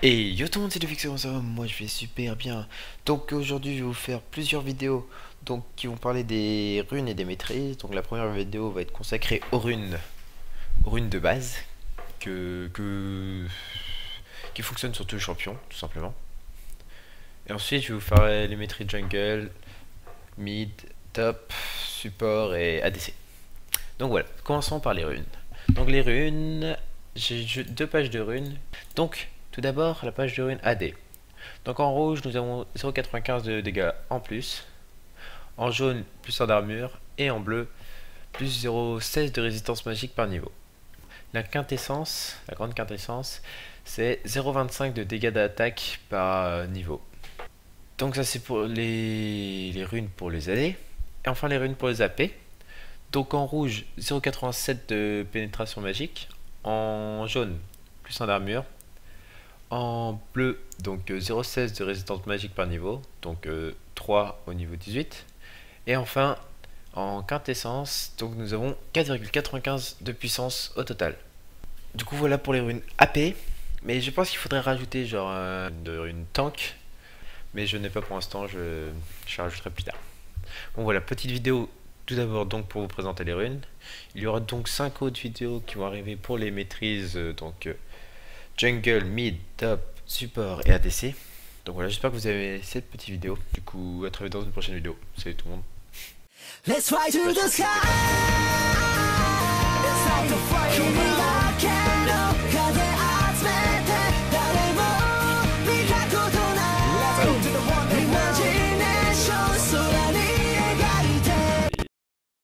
Et yo tout le monde c'est Lufix, ça va? Moi je vais super bien. Donc aujourd'hui je vais vous faire plusieurs vidéos donc, qui vont parler des runes et des maîtrises. Donc la première vidéo va être consacrée aux runes, aux runes de base que, que qui fonctionnent sur tous les champions tout simplement. Et ensuite je vais vous faire les maîtrises jungle, mid, top, support et ADC. Donc voilà, commençons par les runes. Donc les runes, j'ai deux pages de runes. Donc tout d'abord, la page de rune AD. Donc en rouge, nous avons 0,95 de dégâts en plus. En jaune, plus 1 d'armure. Et en bleu, plus 0,16 de résistance magique par niveau. La quintessence, la grande quintessence, c'est 0,25 de dégâts d'attaque par euh, niveau. Donc ça c'est pour les, les, runes pour les AD. Et enfin les runes pour les AP. Donc en rouge, 0,87 de pénétration magique. En jaune, plus 1 d'armure. En bleu, donc 0,16 euh, de résistance magique par niveau, donc 3 euh, au niveau 18. Et enfin, en quintessence, donc nous avons 4,95 de puissance au total. Du coup voilà pour les runes AP, mais je pense qu'il faudrait rajouter genre euh, de runes tank, mais je n'ai pas pour l'instant, je, je rajouterai plus tard. Bon voilà, petite vidéo tout d'abord donc pour vous présenter les runes. Il y aura donc 5 autres vidéos qui vont arriver pour les maîtrises, donc jungle, mid, top, support et ADC. Donc voilà, j'espère que vous avez aimé cette petite vidéo. Du coup, à très vite dans une prochaine vidéo. Salut tout le monde. Let's fly to the sky.